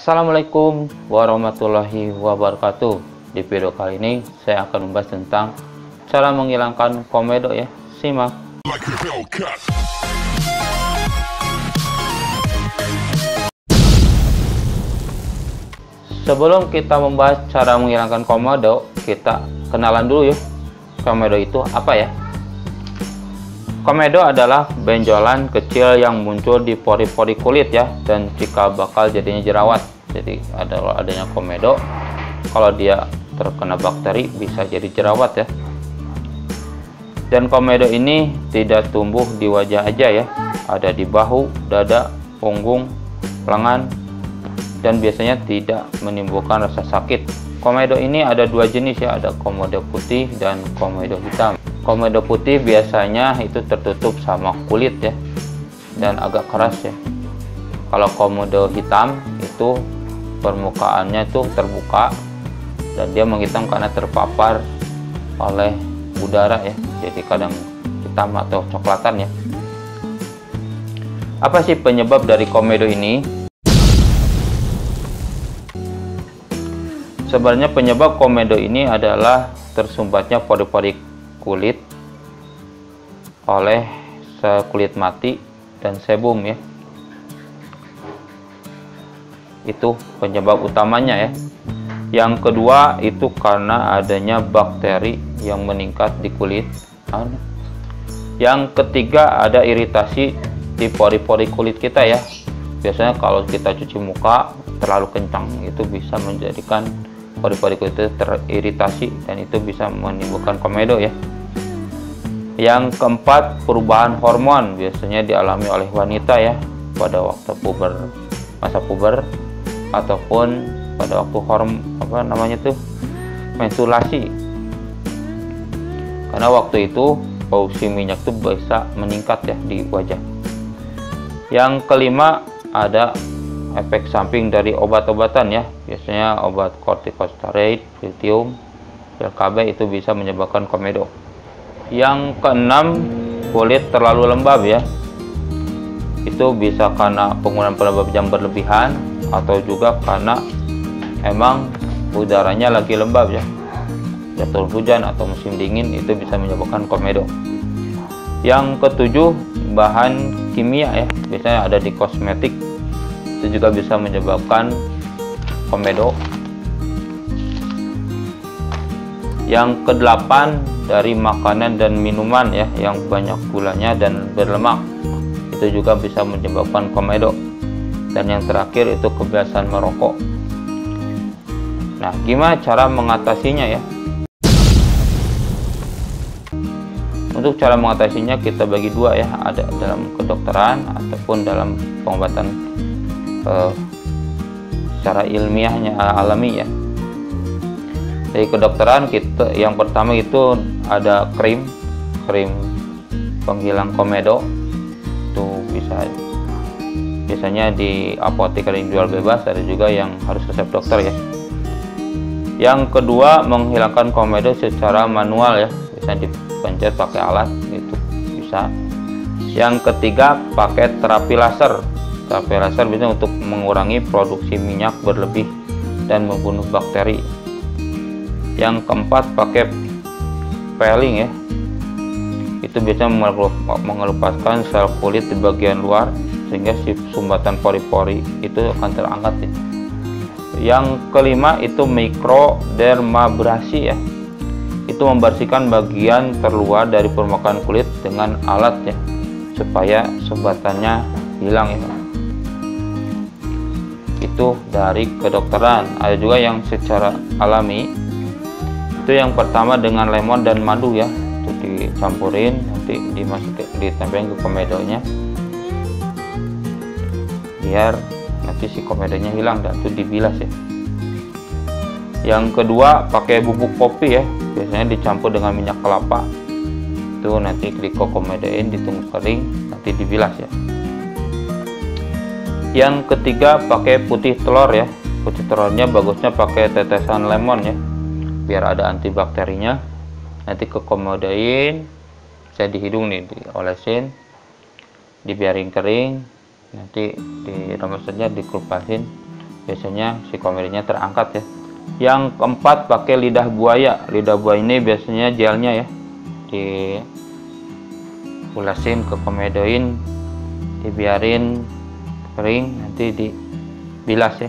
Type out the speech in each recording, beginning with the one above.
Assalamualaikum warahmatullahi wabarakatuh Di video kali ini saya akan membahas tentang cara menghilangkan komedo ya Simak. Sebelum kita membahas cara menghilangkan komodo, kita kenalan dulu ya. Komodo itu apa ya? Komedo adalah benjolan kecil yang muncul di pori-pori kulit ya dan jika bakal jadinya jerawat. Jadi ada adanya komedo kalau dia terkena bakteri bisa jadi jerawat ya. Dan komedo ini tidak tumbuh di wajah aja ya. Ada di bahu, dada, punggung, lengan, dan biasanya tidak menimbulkan rasa sakit. Komedo ini ada dua jenis ya, ada komedo putih dan komedo hitam. Komedo putih biasanya itu tertutup sama kulit ya, dan agak keras ya. Kalau komedo hitam itu permukaannya itu terbuka dan dia menghitam karena terpapar oleh udara ya, jadi kadang hitam atau coklatan ya. Apa sih penyebab dari komedo ini? Sebenarnya penyebab komedo ini adalah tersumbatnya pori-pori kulit oleh kulit mati dan sebum ya. Itu penyebab utamanya ya. Yang kedua itu karena adanya bakteri yang meningkat di kulit. Yang ketiga ada iritasi di pori-pori kulit kita ya. Biasanya kalau kita cuci muka terlalu kencang itu bisa menjadikan kulit itu teriritasi dan itu bisa menimbulkan komedo ya. Yang keempat, perubahan hormon biasanya dialami oleh wanita ya pada waktu puber, masa puber ataupun pada waktu horm apa namanya tuh menstruasi. Karena waktu itu produksi minyak tuh bisa meningkat ya di wajah. Yang kelima ada efek samping dari obat-obatan ya. Biasanya obat corticosteroid, lithium, pil KB itu bisa menyebabkan komedo. Yang keenam kulit terlalu lembab ya. Itu bisa karena penggunaan pelembab yang berlebihan atau juga karena emang udaranya lagi lembab ya. Jatuh hujan atau musim dingin itu bisa menyebabkan komedo. Yang ketujuh bahan kimia ya. Biasanya ada di kosmetik itu juga bisa menyebabkan komedo yang kedelapan dari makanan dan minuman ya yang banyak gulanya dan berlemak. Itu juga bisa menyebabkan komedo dan yang terakhir itu kebiasaan merokok. Nah gimana cara mengatasinya ya? Untuk cara mengatasinya kita bagi dua ya. Ada dalam kedokteran ataupun dalam pengobatan eh, secara ilmiahnya alami ya dari kedokteran kita yang pertama itu ada krim krim penghilang komedo. Itu bisa biasanya di apotek ada yang jual bebas ada juga yang harus resep dokter ya. Yang kedua menghilangkan komedo secara manual ya. Bisa dipencet pakai alat itu bisa. Yang ketiga pakai terapi laser terapi laser bisa untuk mengurangi produksi minyak berlebih dan membunuh bakteri. Yang keempat pakai peeling ya. Itu biasanya mengelupaskan sel kulit di bagian luar sehingga si sumbatan pori-pori itu akan terangkat ya. yang kelima itu mikrodermabrasi ya. Itu membersihkan bagian terluar dari permukaan kulit dengan alat ya supaya sumbatannya hilang ya itu dari kedokteran. Ada juga yang secara alami. Itu yang pertama dengan lemon dan madu ya. Itu dicampurin nanti dimasukin ditempelin ke komedonya. Biar nanti si komedonya hilang dan itu dibilas ya. Yang kedua pakai bubuk kopi ya. Biasanya dicampur dengan minyak kelapa. Itu nanti dikokomedain ditunggu kering nanti dibilas ya yang ketiga pakai putih telur ya. Putih telurnya bagusnya pakai tetesan lemon ya. Biar ada antibakterinya. Nanti kekomodain saya di hidung nih diolesin dibiarin kering. Nanti di saja dikelupasin. Biasanya si komedonya terangkat ya. Yang keempat pakai lidah buaya. Lidah buaya ini biasanya gelnya ya di ulasin ke komedoin dibiarin kering nanti dibilas ya.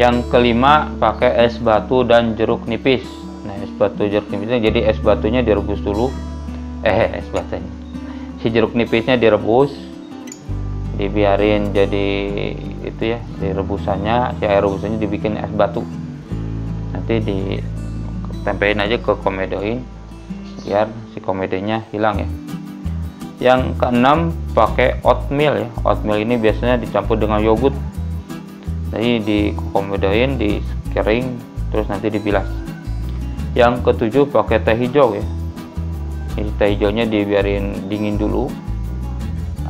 Yang kelima pakai es batu dan jeruk nipis. Nah es batu jeruk nipisnya jadi es batunya direbus dulu. Eh es batunya. Si jeruk nipisnya direbus dibiarin jadi itu ya di rebusannya si air rebusannya dibikin es batu. Nanti ditempelin aja ke komedoin biar si komedenya hilang ya yang keenam pakai oatmeal ya. Oatmeal ini biasanya dicampur dengan yogurt. Jadi dikomodain di kering terus nanti dibilas. Yang ketujuh pakai teh hijau ya. Ini teh hijaunya dibiarin dingin dulu.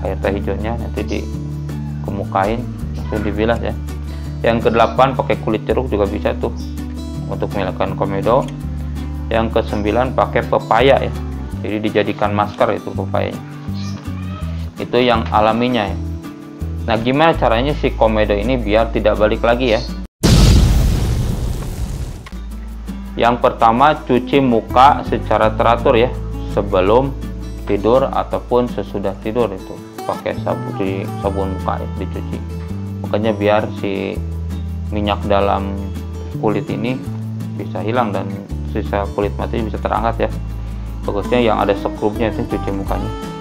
Air teh hijaunya nanti dikemukain langsung dibilas ya. Yang kedelapan pakai kulit jeruk juga bisa tuh untuk melakukan komedo. Yang kesembilan pakai pepaya ya. Jadi dijadikan masker itu pepayanya itu yang alaminya ya Nah, gimana caranya si komedo ini biar tidak balik lagi ya? Yang pertama, cuci muka secara teratur ya, sebelum tidur ataupun sesudah tidur itu pakai sabun di sabun muka ya dicuci. Makanya biar si minyak dalam kulit ini bisa hilang dan sisa kulit mati bisa terangkat ya. Bagusnya yang ada sekrupnya itu cuci mukanya.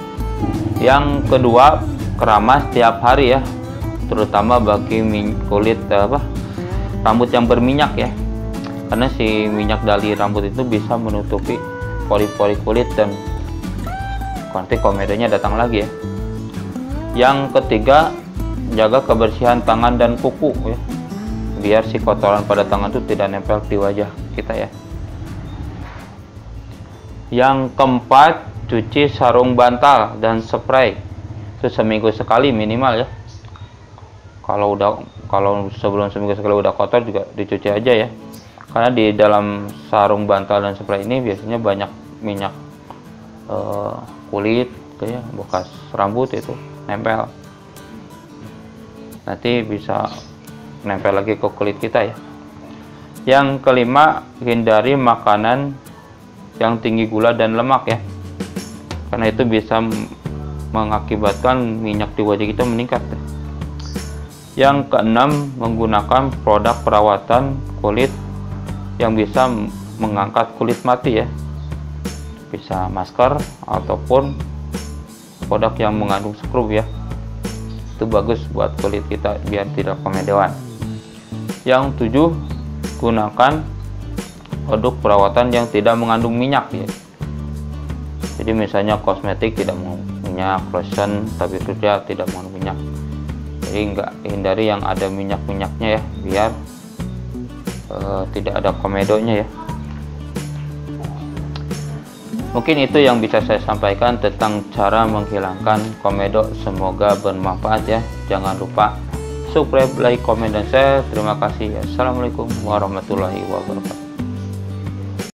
Yang kedua, keramas tiap hari ya. Terutama bagi kulit apa rambut yang berminyak ya. Karena si minyak dari rambut itu bisa menutupi pori-pori kulit dan nanti komedonya datang lagi ya. Yang ketiga jaga kebersihan tangan dan kuku ya. Biar si kotoran pada tangan itu tidak nempel di wajah kita ya. Yang keempat cuci sarung bantal dan spray. Itu seminggu sekali minimal ya. Kalau udah kalau sebelum seminggu sekali udah kotor juga dicuci aja ya. Karena di dalam sarung bantal dan spray ini biasanya banyak minyak uh, kulit kayak bekas rambut itu nempel. Nanti bisa nempel lagi ke kulit kita ya. Yang kelima hindari makanan yang tinggi gula dan lemak ya karena itu bisa mengakibatkan minyak di wajah kita meningkat. Yang keenam, menggunakan produk perawatan kulit yang bisa mengangkat kulit mati ya. Bisa masker ataupun produk yang mengandung skrup ya. Itu bagus buat kulit kita biar tidak komedoan. Yang tujuh, gunakan produk perawatan yang tidak mengandung minyak ya. Jadi misalnya kosmetik tidak mengandung minyak lotion tapi sudah tidak mengandung minyak. Jadi enggak hindari yang ada minyak-minyaknya ya biar uh, tidak ada komedonya ya. Mungkin itu yang bisa saya sampaikan tentang cara menghilangkan komedo. Semoga bermanfaat ya. Jangan lupa subscribe like comment dan share. Terima kasih. Assalamualaikum warahmatullahi wabarakatuh